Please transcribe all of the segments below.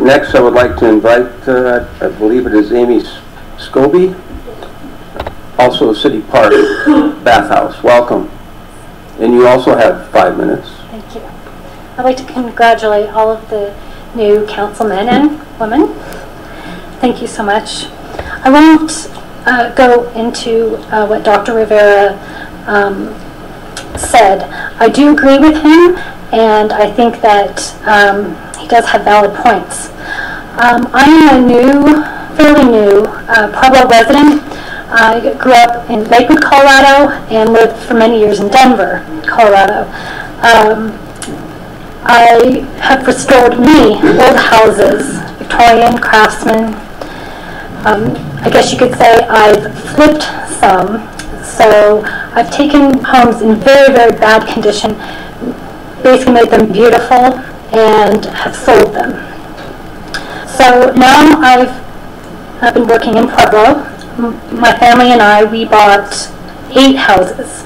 Next, I would like to invite, uh, I believe it is Amy Scobie, also City Park Bathhouse. Welcome. And you also have five minutes. Thank you. I'd like to congratulate all of the new councilmen and women. Thank you so much. I won't uh, go into uh, what Dr. Rivera um, said. I do agree with him, and I think that um, does have valid points. Um, I am a new, fairly new uh, Pueblo resident. I grew up in Lakewood, Colorado, and lived for many years in Denver, Colorado. Um, I have restored many old houses, Victorian, craftsman. Um, I guess you could say I've flipped some. So I've taken homes in very, very bad condition, basically made them beautiful, and have sold them. So now I've, I've been working in Pueblo. My family and I, we bought eight houses.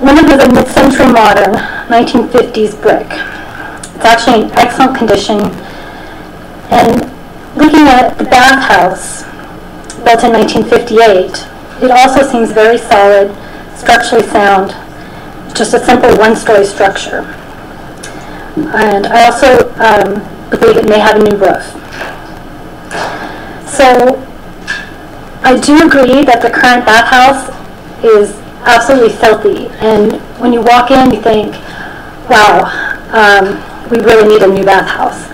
One of them is a mid-century modern 1950s brick. It's actually in excellent condition. And looking at the bathhouse, built in 1958, it also seems very solid, structurally sound, just a simple one-story structure. And I also um, believe it may have a new roof. So I do agree that the current bathhouse is absolutely filthy. And when you walk in, you think, wow, um, we really need a new bathhouse.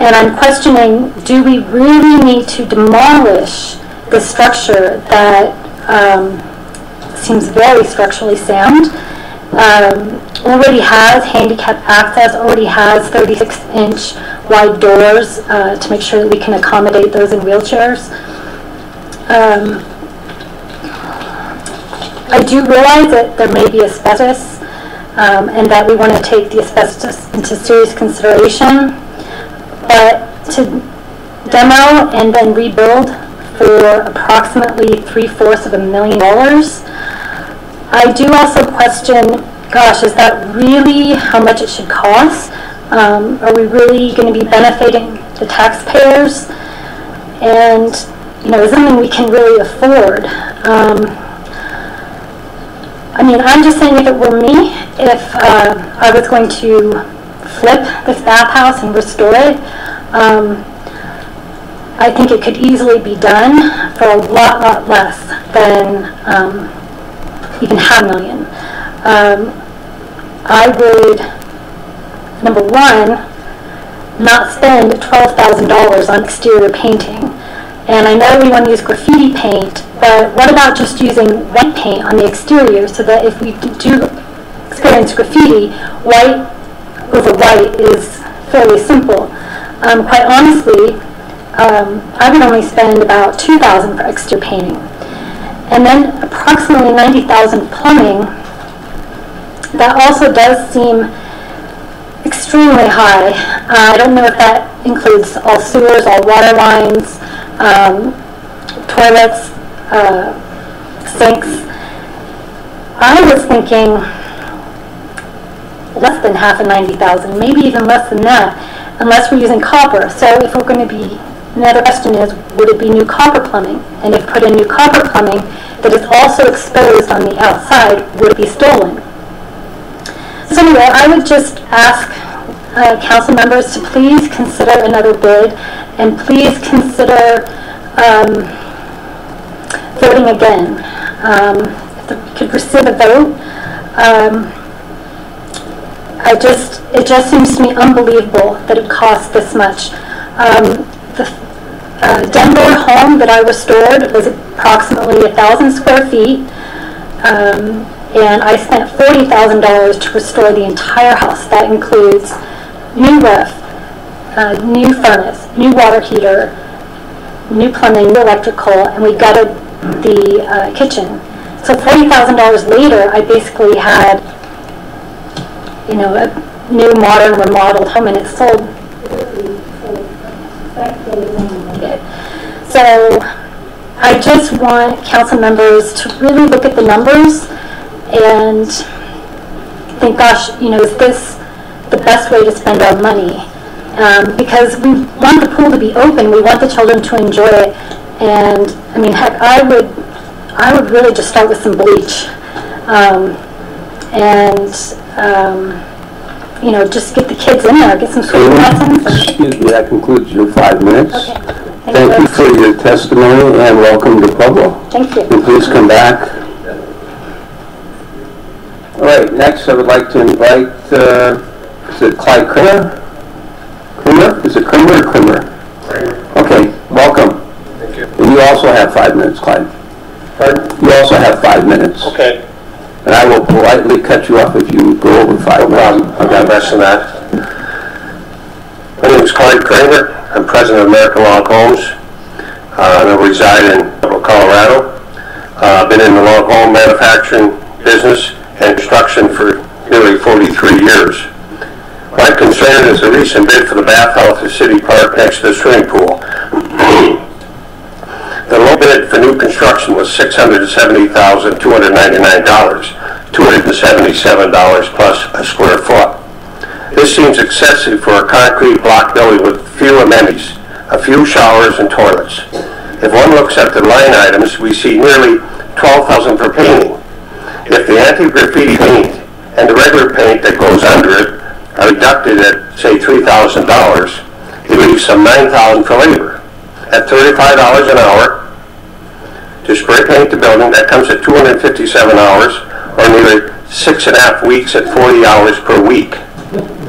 And I'm questioning, do we really need to demolish the structure that um, seems very structurally sound? Um, already has handicap access, already has 36 inch wide doors uh, to make sure that we can accommodate those in wheelchairs. Um, I do realize that there may be asbestos um, and that we want to take the asbestos into serious consideration, but to demo and then rebuild for approximately three-fourths of a million dollars, I do also question, gosh, is that really how much it should cost? Um, are we really going to be benefiting the taxpayers? And, you know, is something we can really afford? Um, I mean, I'm just saying if it were me, if uh, I was going to flip this bathhouse and restore it, um, I think it could easily be done for a lot, lot less than um, even half a million. Um, I would, number one, not spend $12,000 on exterior painting. And I know we want to use graffiti paint, but what about just using white paint on the exterior so that if we do experience graffiti, white over white is fairly simple. Um, quite honestly, um, I would only spend about 2000 for exterior painting. And then approximately 90,000 plumbing. That also does seem extremely high. Uh, I don't know if that includes all sewers, all water lines, um, toilets, uh, sinks. I was thinking less than half of 90,000, maybe even less than that, unless we're using copper. So if we're going to be, another question is, would it be new copper plumbing? And if put in new copper plumbing that is also exposed on the outside, would it be stolen? So anyway, I would just ask uh, council members to please consider another bid and please consider um, voting again. Um, if could receive a vote. Um, I just, it just seems to me unbelievable that it costs this much. Um, the uh, Denver home that I restored was approximately thousand square feet, um, and I spent forty thousand dollars to restore the entire house. That includes new roof, uh, new furnace, new water heater, new plumbing, new electrical, and we gutted the uh, kitchen. So $40,000 later, I basically had, you know, a new modern remodeled home and it sold. So I just want council members to really look at the numbers and think, gosh, you know, is this the best way to spend our money? um, because we want the pool to be open, we want the children to enjoy it. And, I mean, heck, I would, I would really just start with some bleach. Um, and, um, you know, just get the kids in there, get some swimming lessons. Excuse me, that concludes your five minutes. Okay. Thank you for your testimony and welcome to Pueblo. Thank you. And please come back. All right, next I would like to invite, uh, is it Clyde Kramer? Kramer? Is it Kramer or Kramer? Okay, welcome. Thank you. And you also have five minutes, Clyde. Pardon? You also have five minutes. Okay. And I will politely cut you off if you go over five minutes. I've got less than that. My name is Clyde Kramer. I'm president of American Log Homes. Uh, I reside in Colorado. Uh, I've been in the log home manufacturing business and construction for nearly 43 years. My concern is the recent bid for the bathhouse at City Park next to the swimming pool. The low bid for new construction was $670,299, $277 plus a square foot. This seems excessive for a concrete block building with few amenities, a few showers and toilets. If one looks at the line items, we see nearly 12000 for painting. If the anti-graffiti paint and the regular paint that goes under it are deducted at, say, $3,000, it leaves some 9,000 for labor. At $35 an hour, to spray paint the building, that comes at 257 hours, or nearly six and a half weeks at 40 hours per week.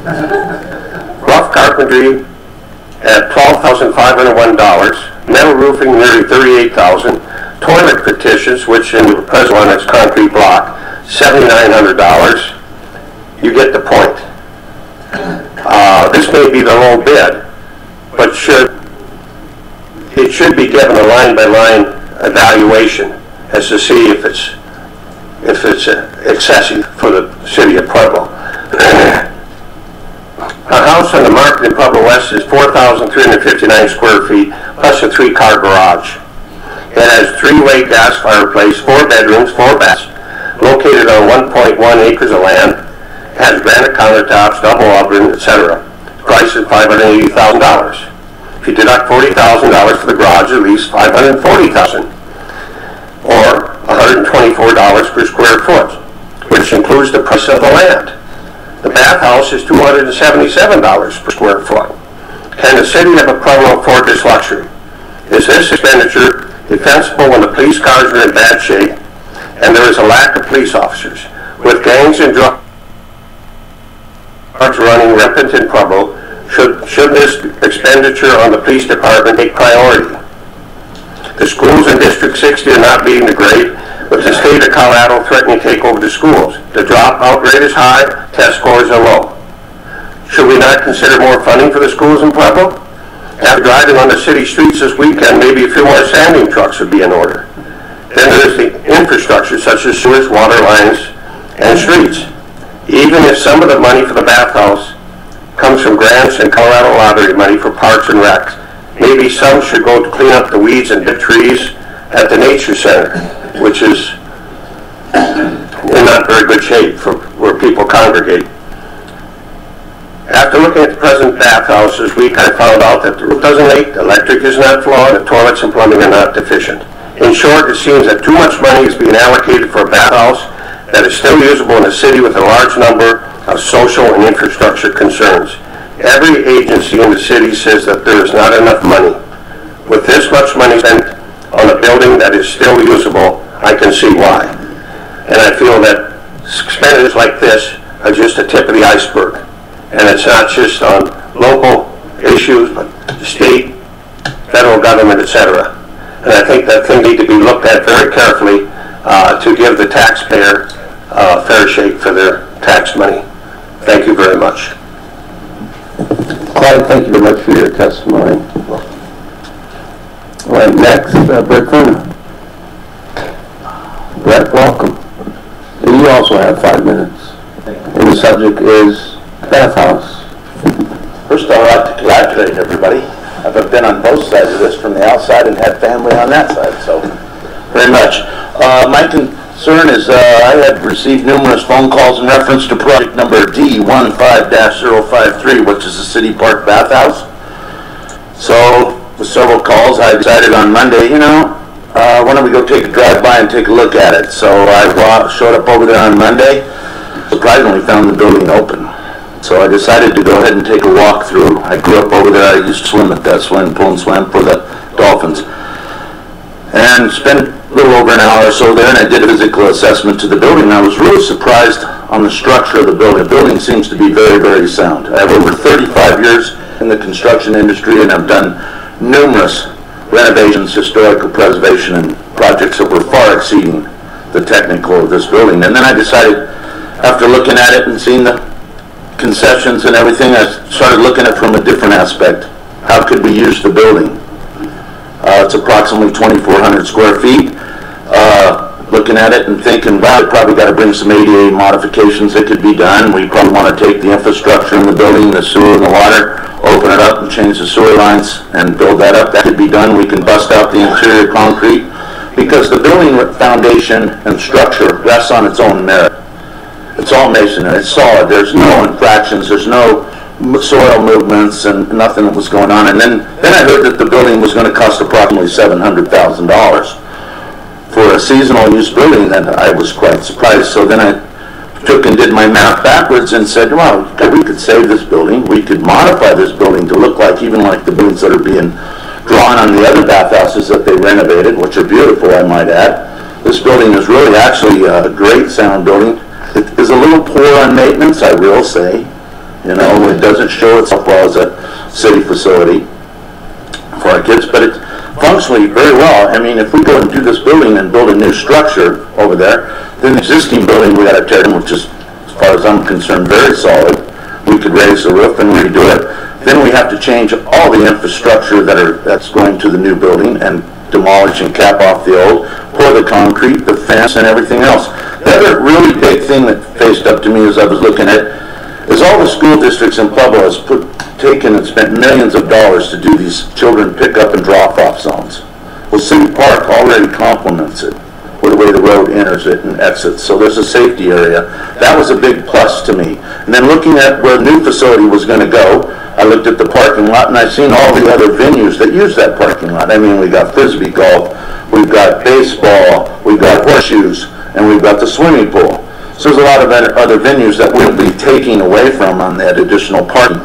Rough carpentry at $12,501, metal roofing nearly 38,000, toilet petitions, which in the present one is concrete block, $7,900. You get the point. Uh, This may be the low bid, but should, it should be given a line-by-line evaluation as to see if it's, if it's excessive for the city of Pueblo. A market in Pueblo West is 4,359 square feet, plus a three-car garage. It has three-way gas fireplace, four bedrooms, four baths, located on 1.1 acres of land, has granite countertops, double oven, etc. Price is $580,000. If you deduct $40,000 for the garage, it leaves $540,000, or $124 per square foot, which includes the price of the land. The bathhouse is $277 per square foot. Can the city have a problem afford this luxury? Is this expenditure defensible when the police cars are in bad shape and there is a lack of police officers? With gangs and drug drugs running rampant in Pueblo, should, should this expenditure on the police department take priority? The schools in District 60 are not meeting the grade, with the state of Colorado threatening to take over the schools. The dropout rate is high, test scores are low. Should we not consider more funding for the schools in Pueblo? After driving on the city streets this weekend, maybe a few more sanding trucks would be in order. Then there's the infrastructure such as sewers, water lines, and streets. Even if some of the money for the bathhouse comes from grants and Colorado lottery money for parks and recs, maybe some should go to clean up the weeds and dead trees at the nature center, which is in not very good shape for where people congregate. After looking at the present bathhouse this week, I found out that the roof doesn't leak, the electric is not flawed, the toilets and plumbing are not deficient. In short, it seems that too much money is being allocated for a bathhouse that is still usable in a city with a large number of social and infrastructure concerns. Every agency in the city says that there is not enough money. With this much money spent on a building that is still usable, I can see why. And I feel that expenditures like this are just the tip of the iceberg. And it's not just on local issues, but state, federal government, etc. And I think that thing need to be looked at very carefully uh, to give the taxpayer uh, fair shake for their tax money. Thank you very much. Clyde, thank you very much for your testimony. All right, next, uh, Brett. Brett, welcome. And you also have five minutes. And the subject is bathhouse. First, I'd like to congratulate everybody. I've been on both sides of this, from the outside and had family on that side, so very much. Uh, My concern is, uh, I had received numerous phone calls in reference to project number D15-053, which is the city park bathhouse. So, with several calls, I decided on Monday, you know, uh, why don't we go take a drive by and take a look at it? So I showed up over there on Monday, surprisingly found the building open. So I decided to go ahead and take a walk through. I grew up over there, I used to swim at that swim pool and swam for the Dolphins. And spent a little over an hour or so there, and I did a physical assessment to the building. I was really surprised on the structure of the building. The building seems to be very, very sound. I have over 35 years in the construction industry, and I've done numerous renovations, historical preservation, and projects that were far exceeding the technical of this building. And then I decided, after looking at it and seeing the concessions and everything, I started looking at it from a different aspect. How could we use the building? Uh, it's approximately 2,400 square feet. Uh, looking at it and thinking about it, probably got to bring some ADA modifications that could be done. We probably want to take the infrastructure in the building, the sewer and the water, open it up and change the sewer lines and build that up. That could be done. We can bust out the interior concrete because the building foundation and structure rests on its own merit. It's all masonry, it's solid, there's no infractions, there's no soil movements and nothing that was going on. And then, then I heard that the building was gonna cost approximately seven hundred thousand dollars for a seasonal use building, and I was quite surprised. So then I took and did my math backwards and said, well, we could save this building, we could modify this building to look like, even like the buildings that are being drawn on the other bathhouses that they renovated, which are beautiful, I might add. This building is really actually a great sound building. It is a little poor on maintenance, I will say. You know, it doesn't show itself well as a city facility for our kids, but it's functionally very well. I mean, if we go and do this building and build a new structure over there, then the existing building we gotta tear down, which is, as far as I'm concerned, very solid. We could raise the roof and redo it. Then we have to change all the infrastructure that are, that's going to the new building and demolish and cap off the old, pour the concrete, the fence and everything else. The other really big thing that faced up to me as I was looking at is all the school districts in Pueblo has put, taken and spent millions of dollars to do these children pick-up and drop-off zones. Well, City Park already complements it, with the way the road enters it and exits, so there's a safety area. That was a big plus to me. And then looking at where the new facility was gonna go, I looked at the parking lot and I seen all the other venues that use that parking lot. I mean, we got frisbee golf, we've got baseball, we've got horseshoes, and we've got the swimming pool. So there's a lot of other venues that we'll be taking away from on that additional parking.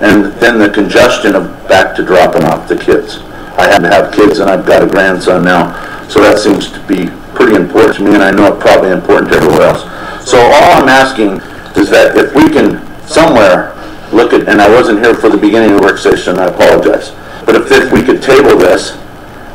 And then the congestion of back to dropping off the kids. I happen to have kids and I've got a grandson now, so that seems to be pretty important to me and I know it's probably important to everyone else. So all I'm asking is that if we can somewhere look at, and I wasn't here for the beginning of the work session, I apologize. But if, if we could table this,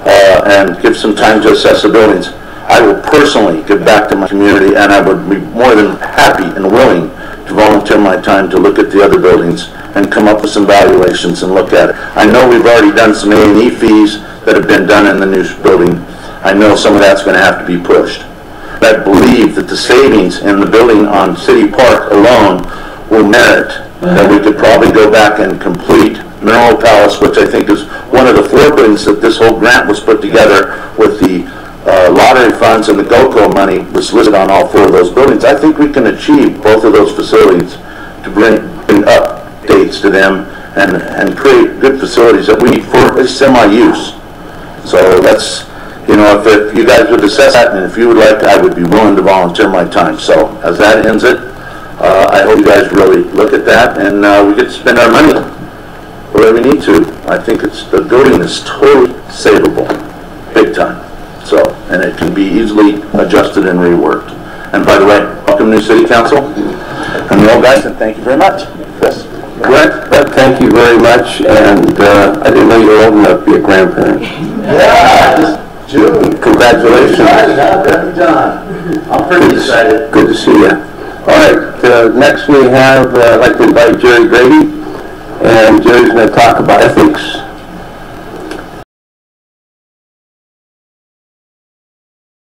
uh, and give some time to assess the buildings, I will personally give back to my community, and I would be more than happy and willing to volunteer my time to look at the other buildings and come up with some valuations and look at it. I know we've already done some A and E fees that have been done in the new building. I know some of that's gonna have to be pushed. I believe that the savings in the building on City Park alone will merit that we could probably go back and complete Mineral Palace, which I think is one of the four buildings that this whole grant was put together with the uh, lottery funds and the GOCO money was listed on all four of those buildings. I think we can achieve both of those facilities to bring, bring updates to them and, and create good facilities that we need for semi-use. So that's, you know, if, if you guys would assess that, and if you would like, I would be willing to volunteer my time. So, as that ends it, uh, I hope you guys really look at that, and, uh, we get to spend our money where we need to. I think it's, the building is totally savable, big time. So, and it can be easily adjusted and reworked. And by the way, welcome new city council, and the old guys, and thank you very much. Chris? Brett, Brett, thank you very much, and uh, I didn't know you were old enough to be a grandparent. Yeah, June. Congratulations. John. I'm pretty excited. Good to see you. All right, uh, next we have, uh, I'd like to invite Jerry Grady, and Jerry's going to talk about ethics